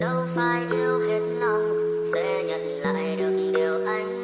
đâu phải yêu hết lòng sẽ nhận lại được điều anh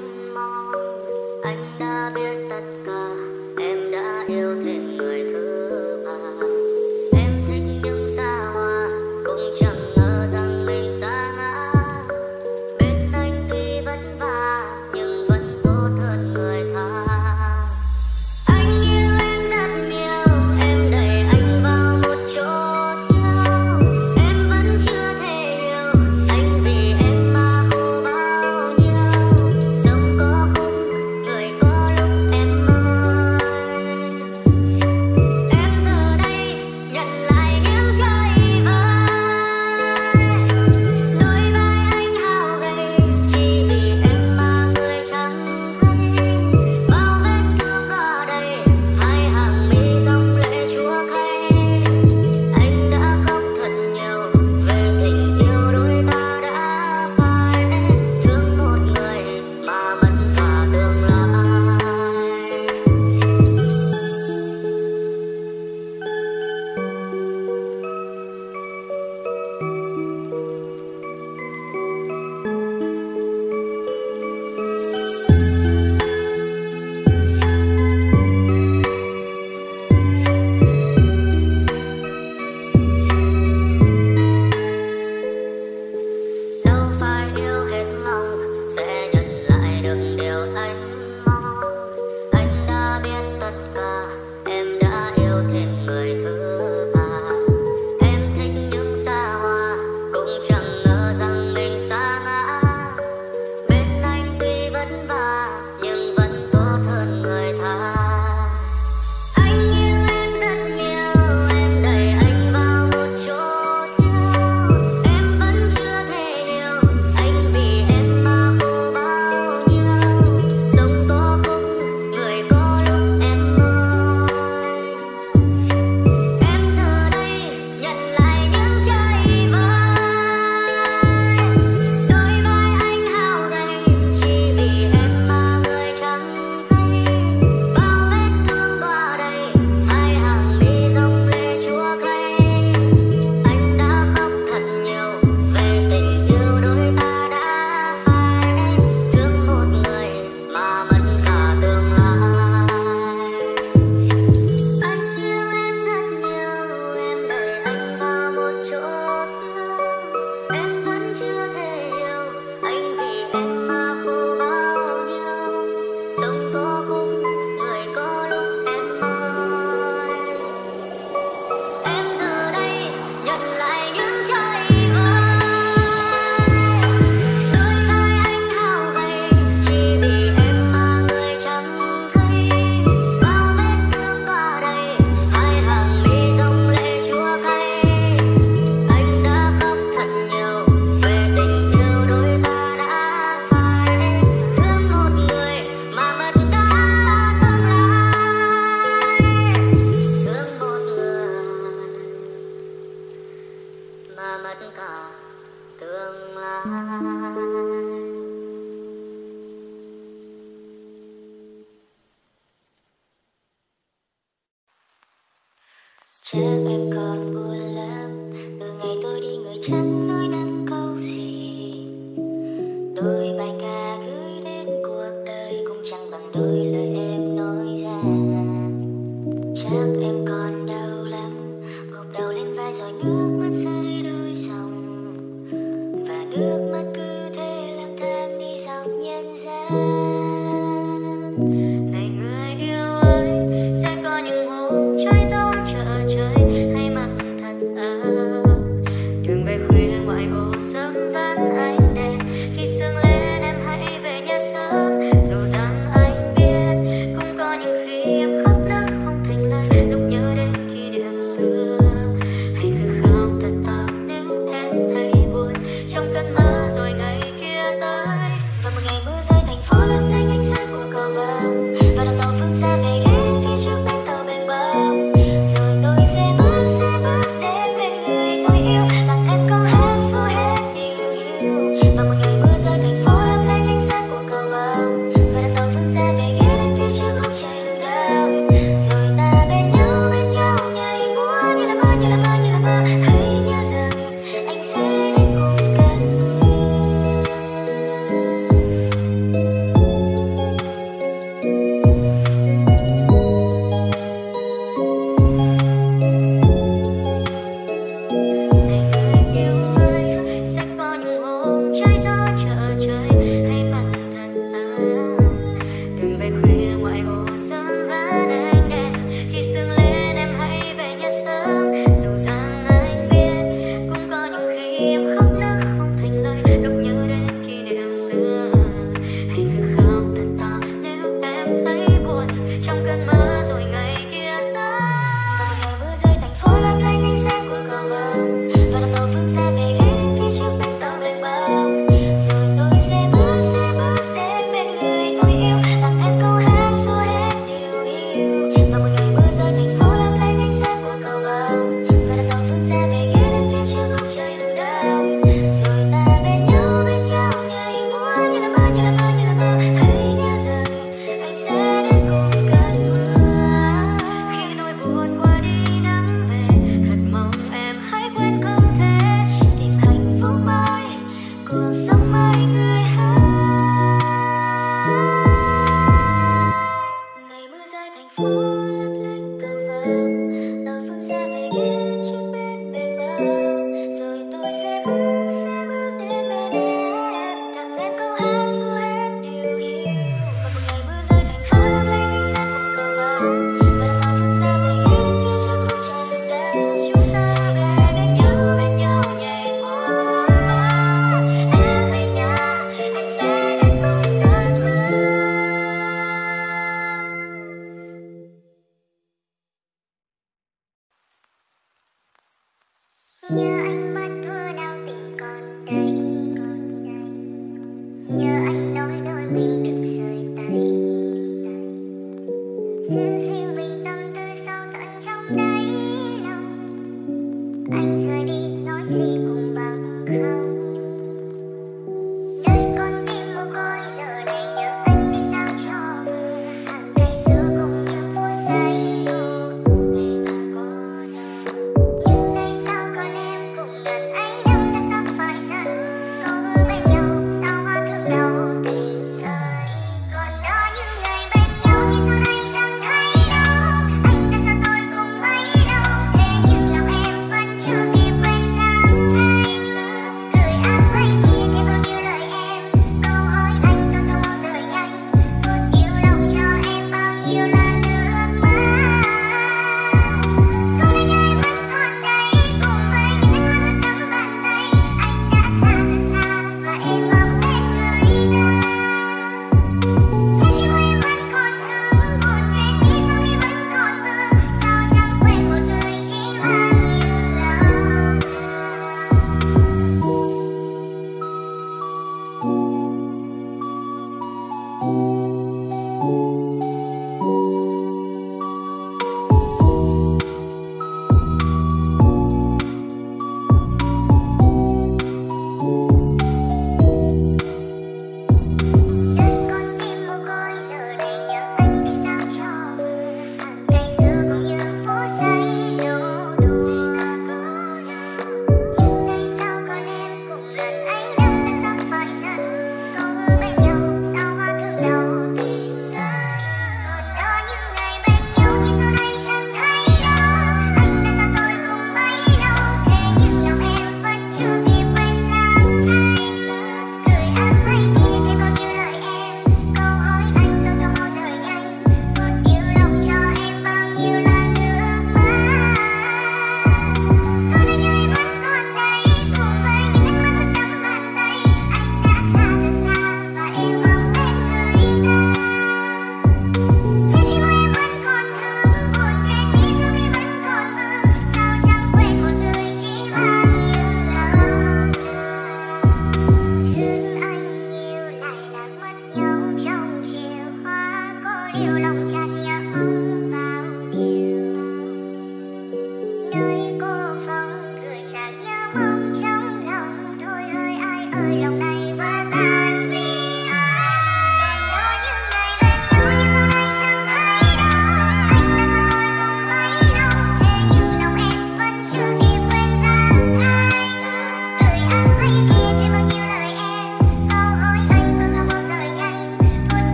mindful.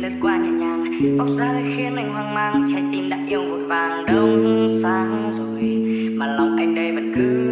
lướt qua nhẹ nhàng, vóc dáng khiến anh hoang mang. Trái tim đã yêu vội vàng, đông sáng rồi, mà lòng anh đây vẫn cứ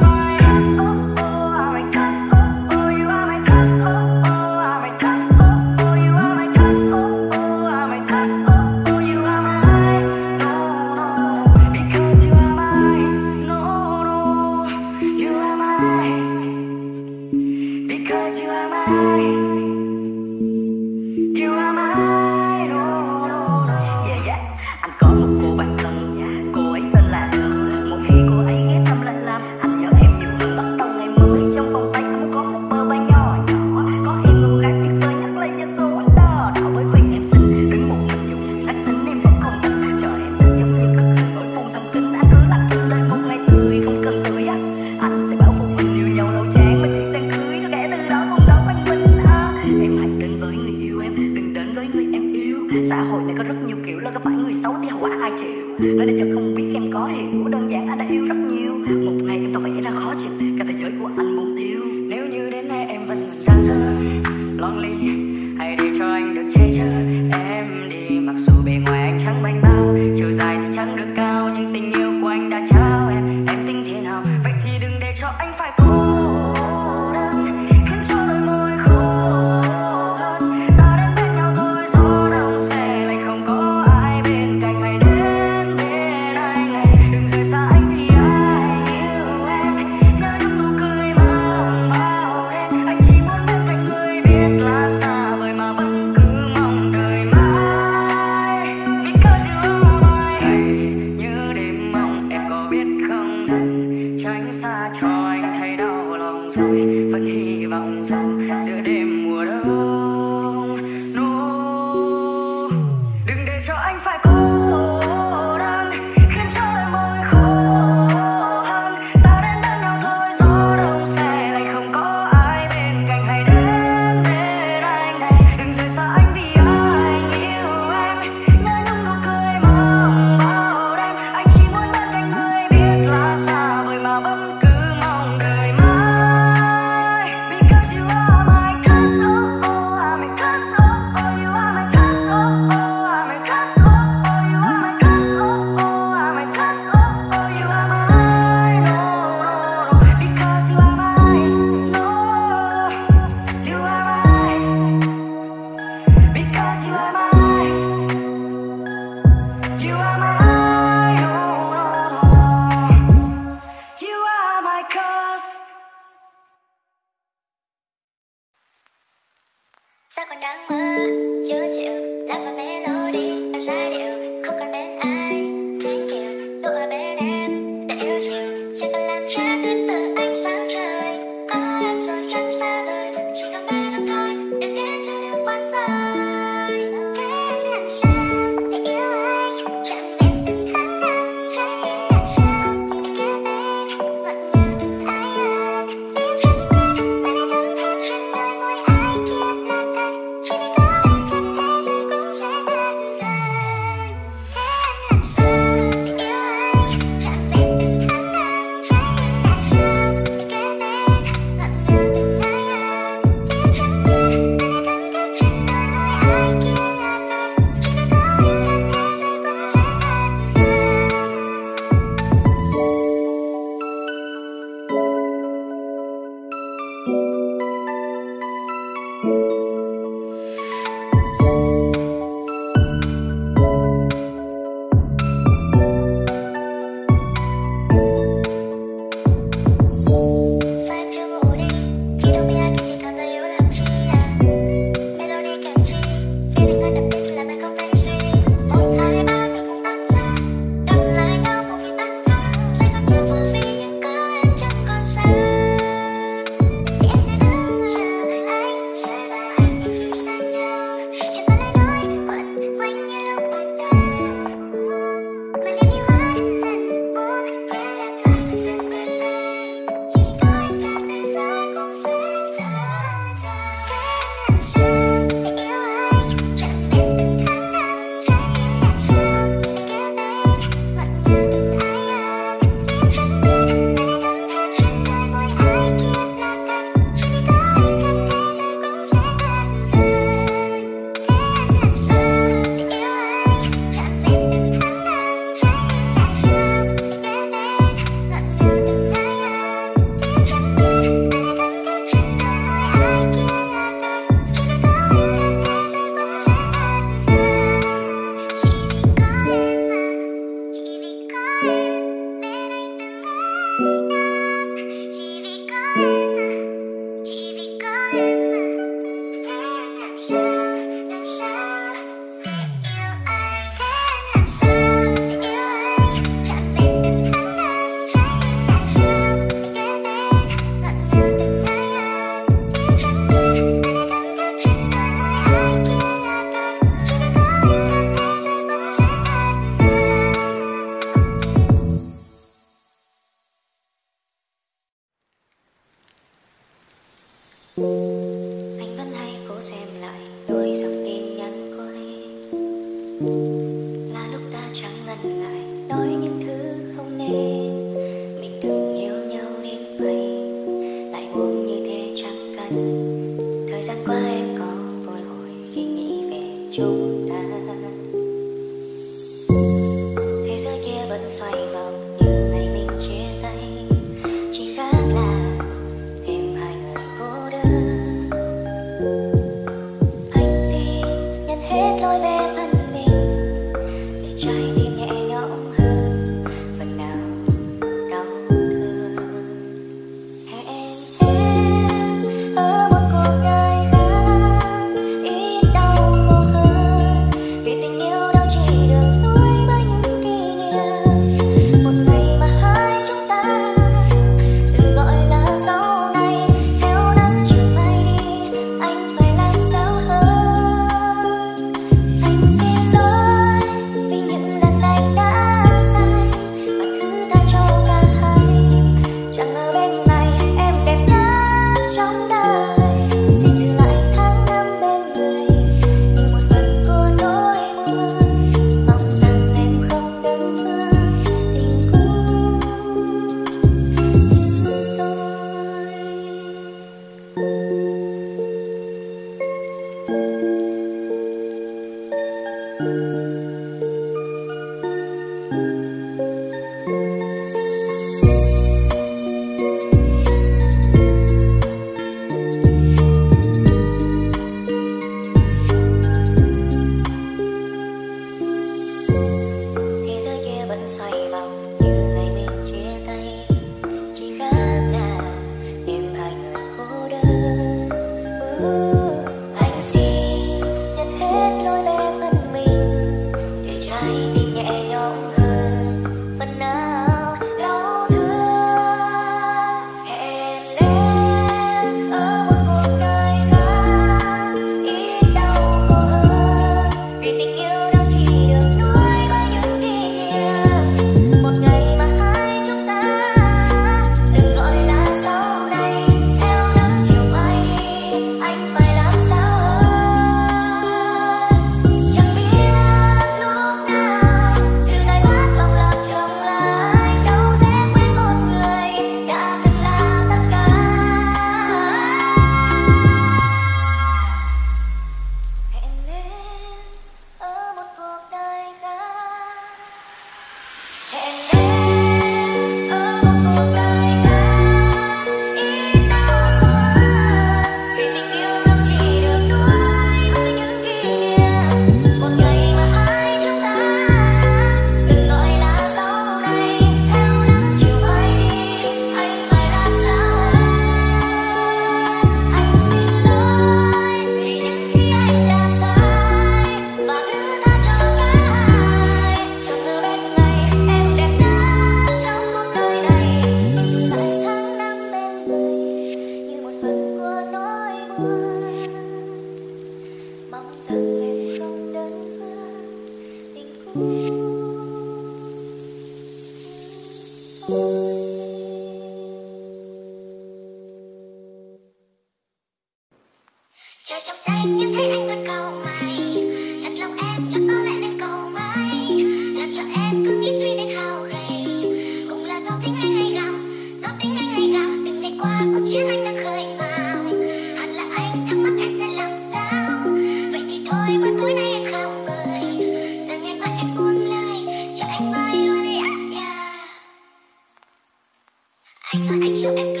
You.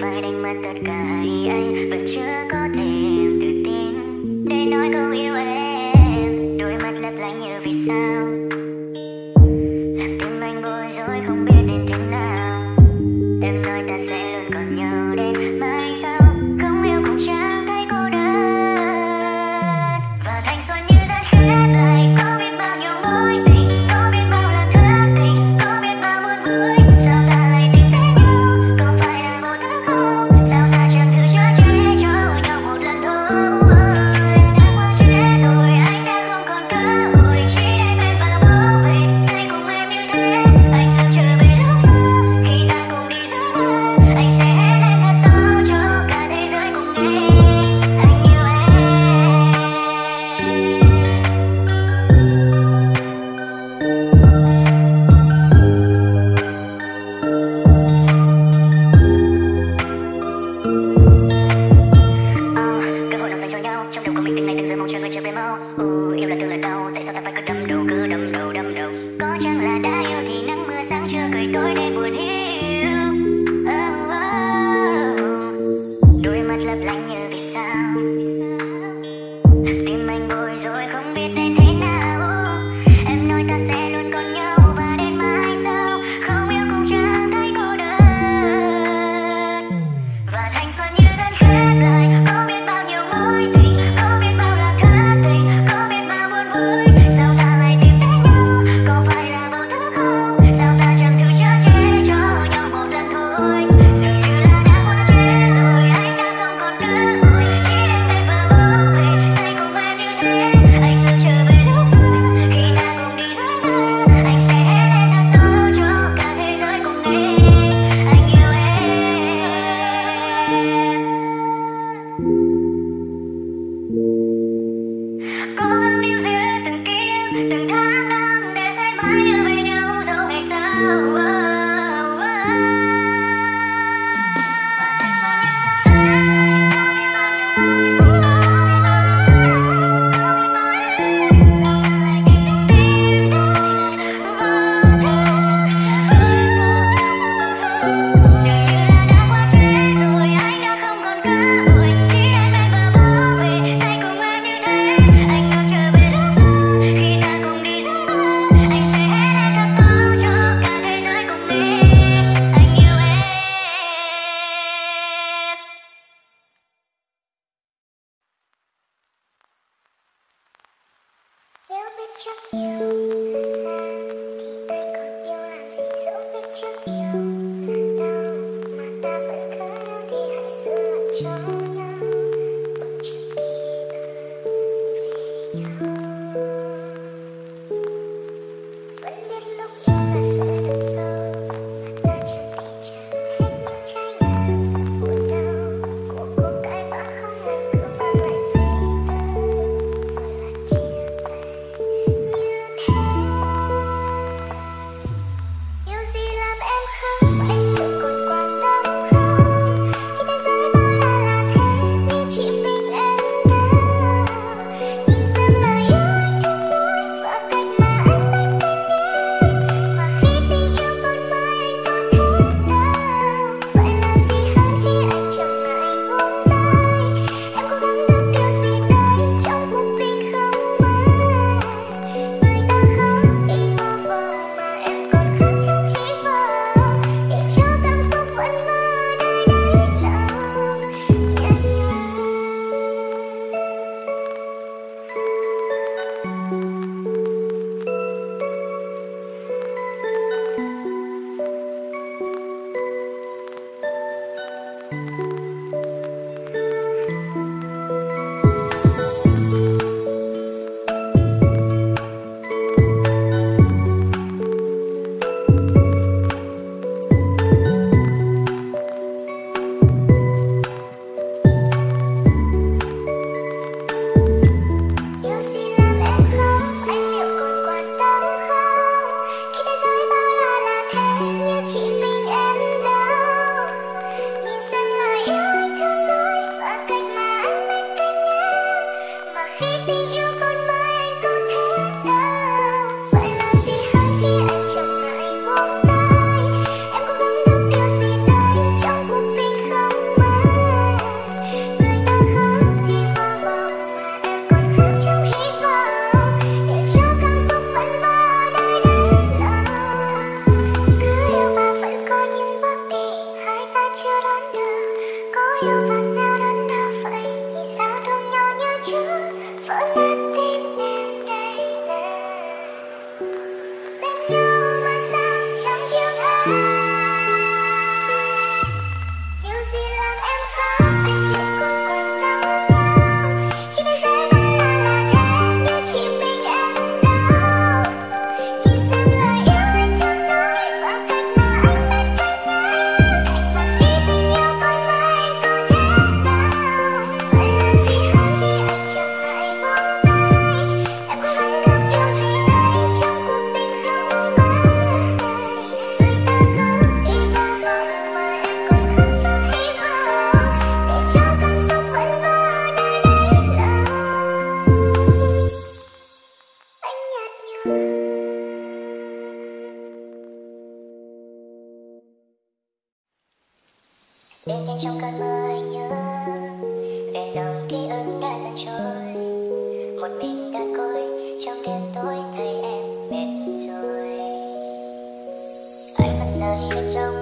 Phải đánh mất tất cả hay anh vẫn chưa có thể anh vẫn nơi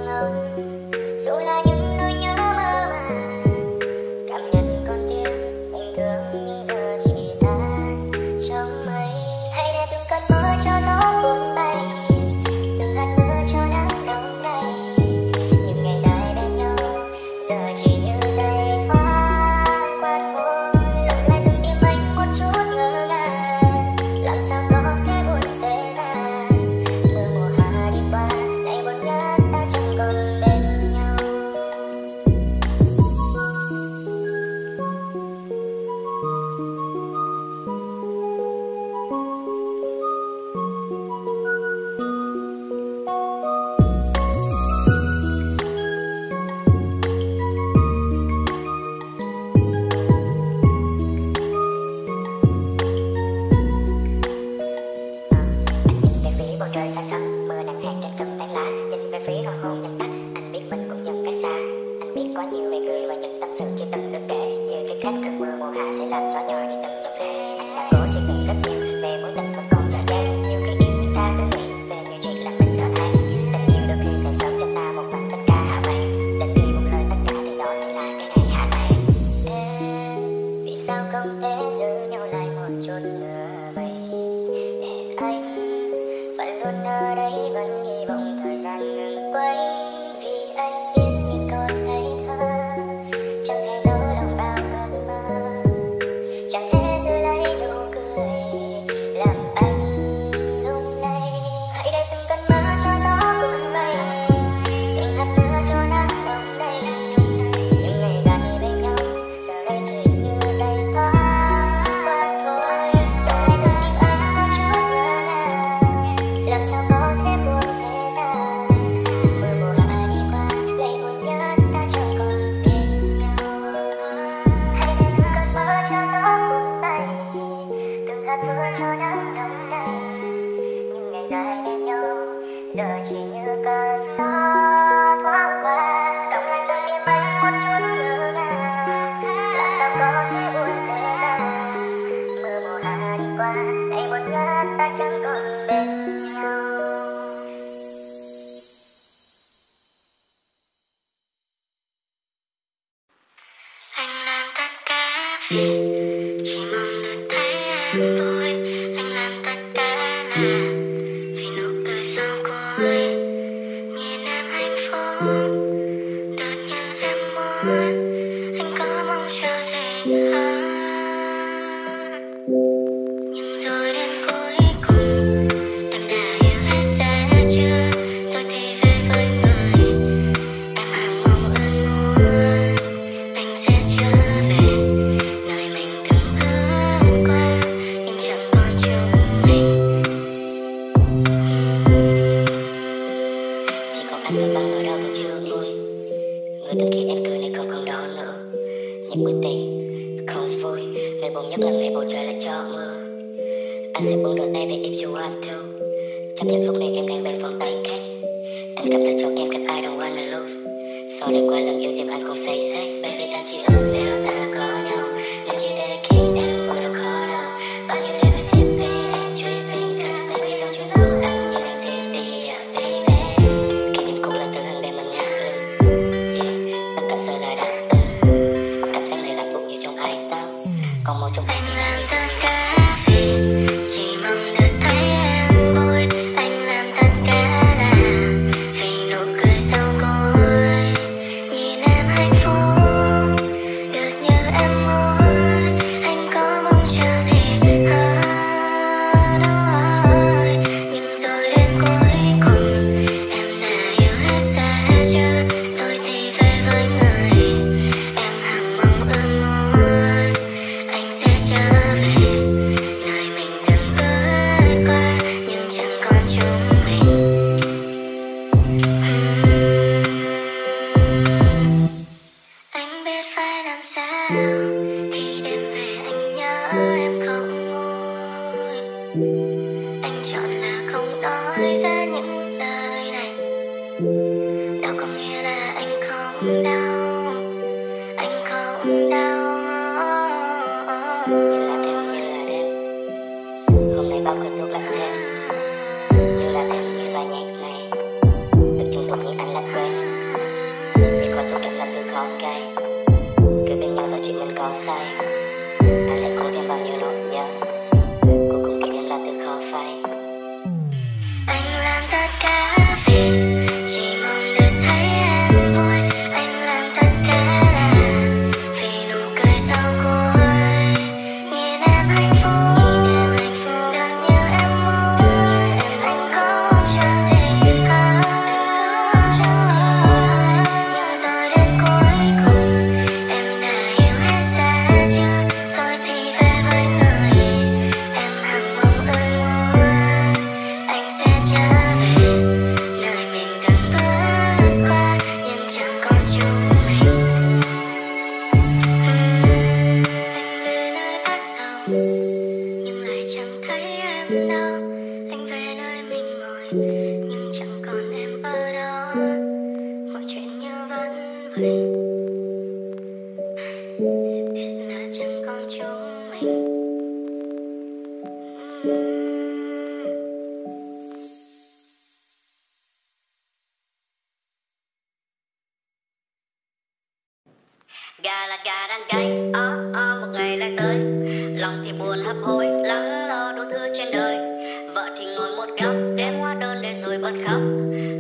thấp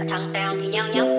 trăng teo thì nhau nhóc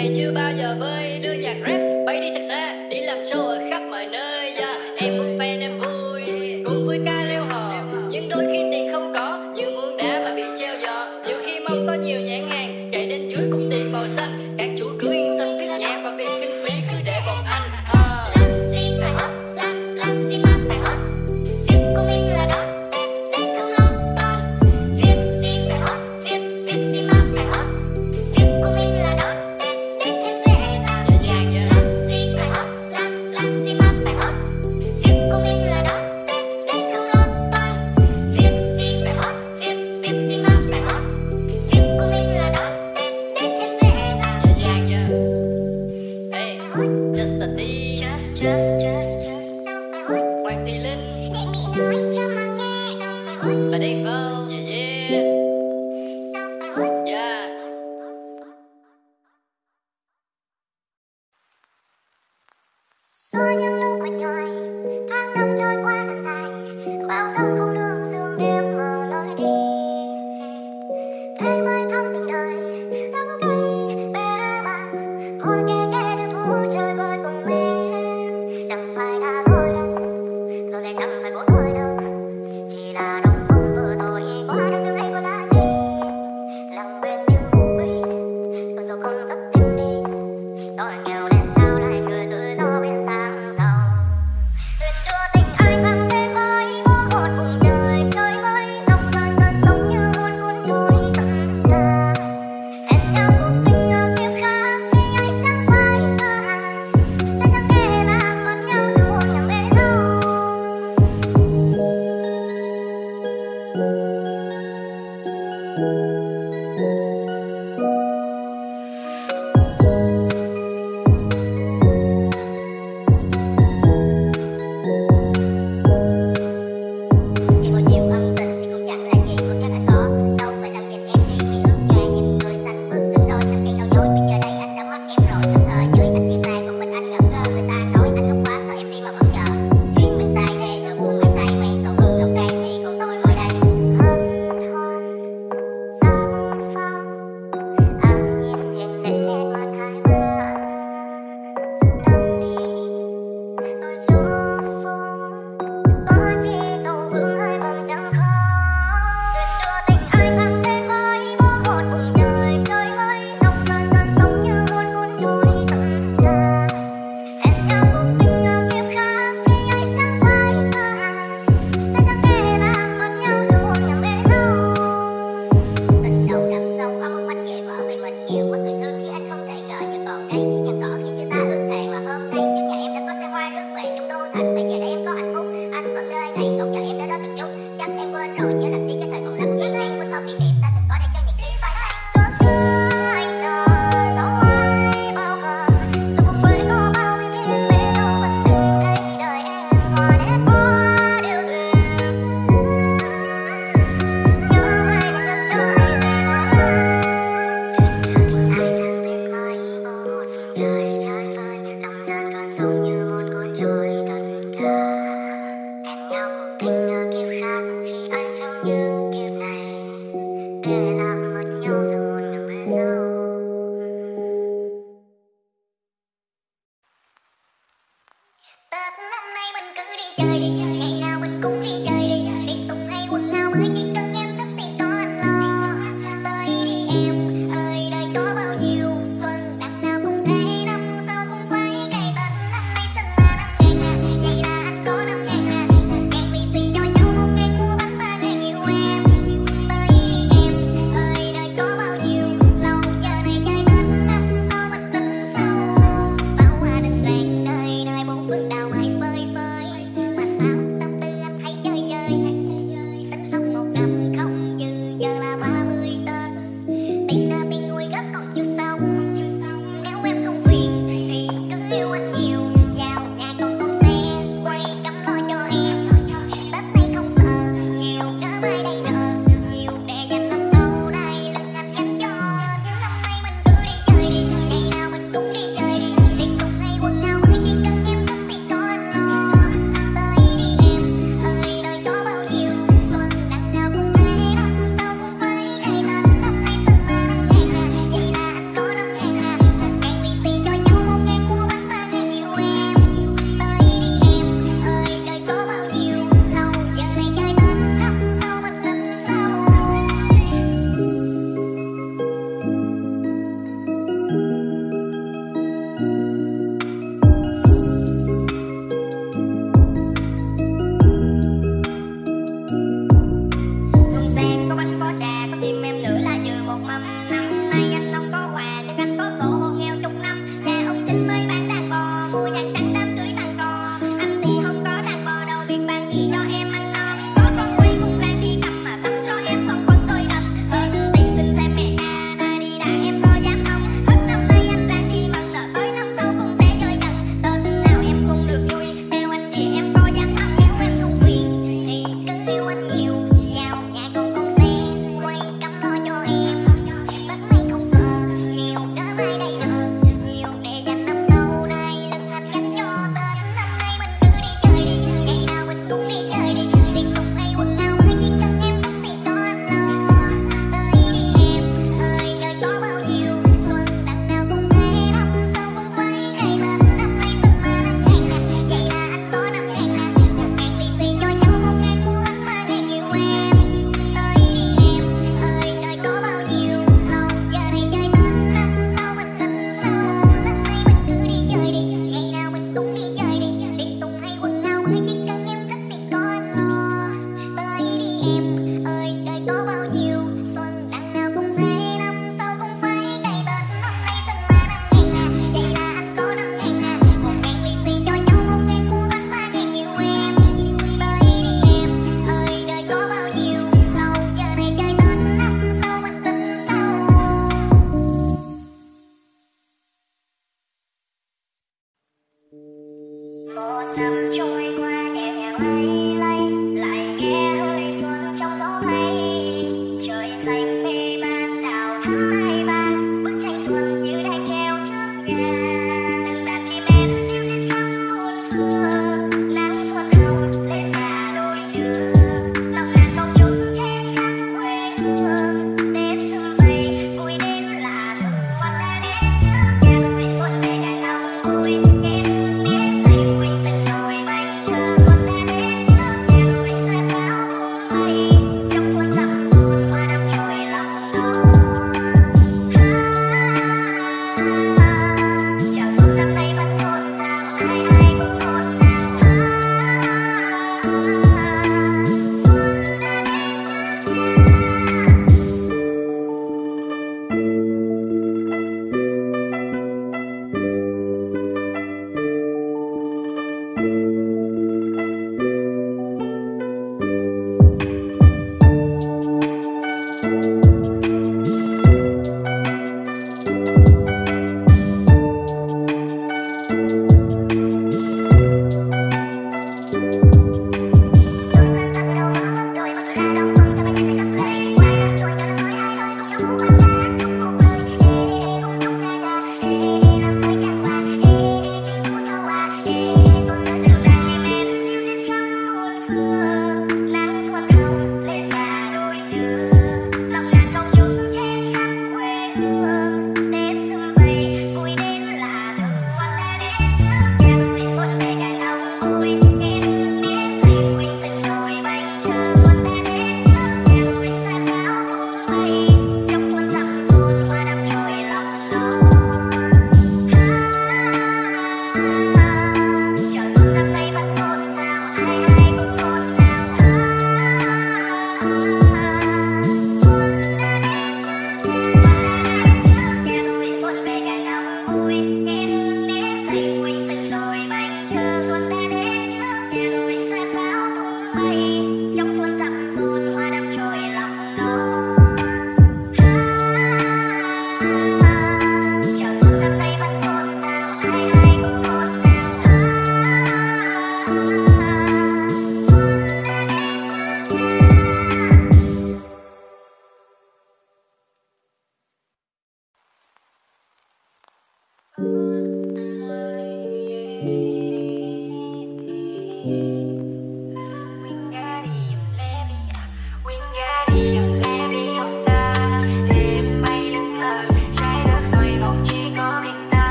này chưa bao giờ vơi. Đưa nhạc rap, bay đi thật xa, đi làm show ở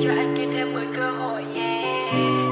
Cho anh thêm một cơ hội em.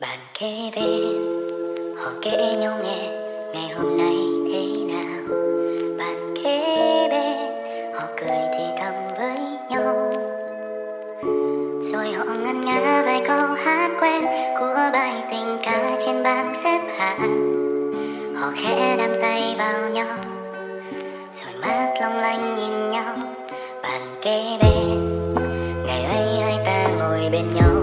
bàn kế bên họ kể nhau nghe, ngày hôm nay thế nào? Bàn kế bên họ cười thì thầm với nhau. Rồi họ ngân nga vài câu hát quen của bài tình ca trên bảng xếp hạng. Họ khẽ đan tay vào nhau, rồi mắt long lanh nhìn nhau. Bàn kế bên ngày ấy hai ta ngồi bên nhau.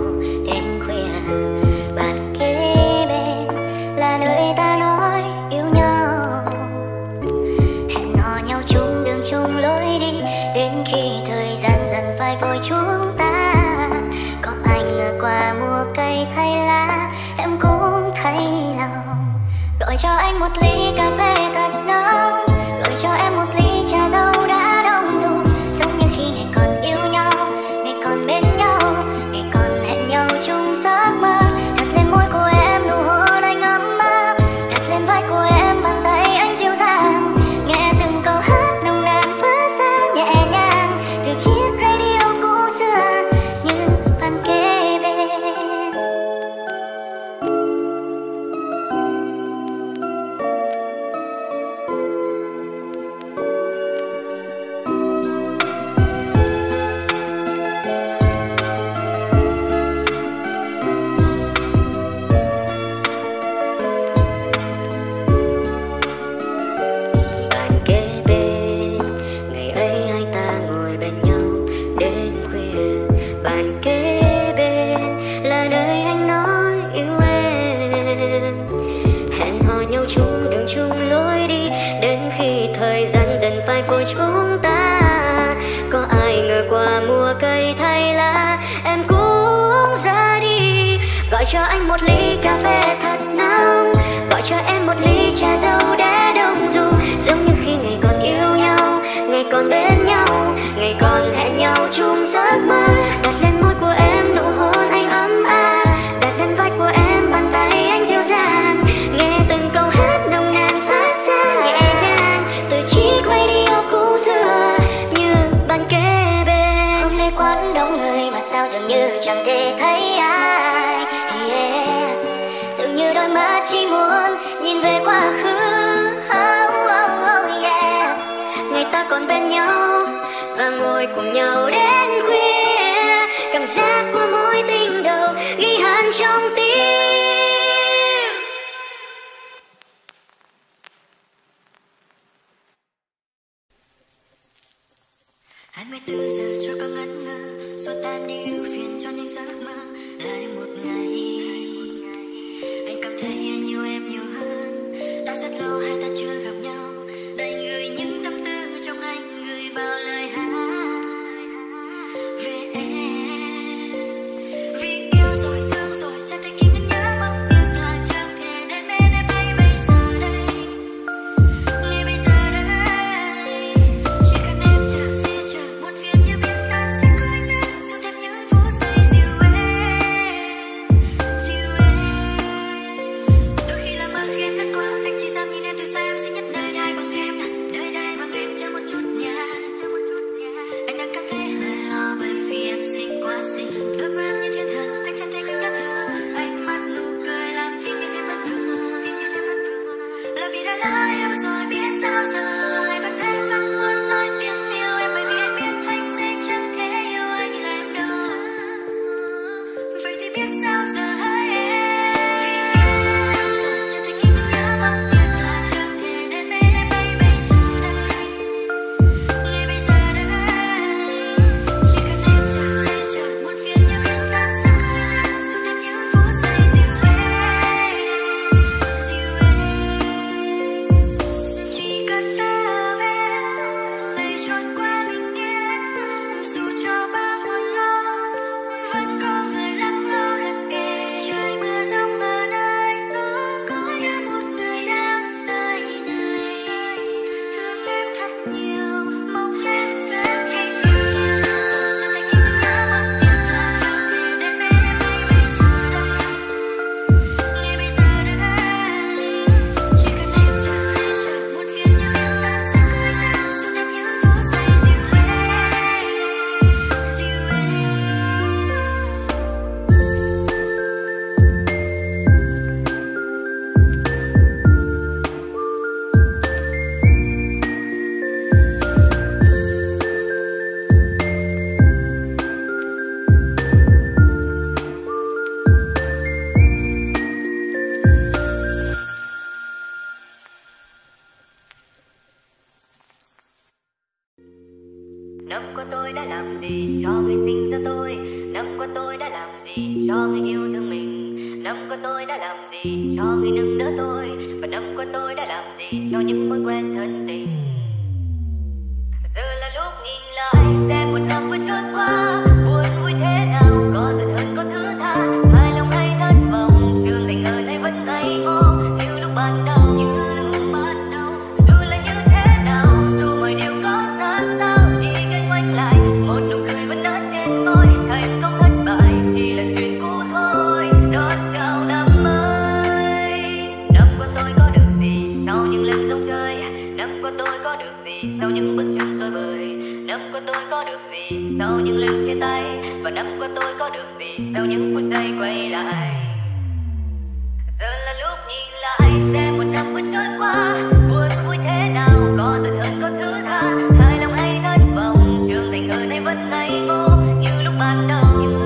Ngày còn bên nhau. Ngày còn ngây ngô như lúc ban đầu.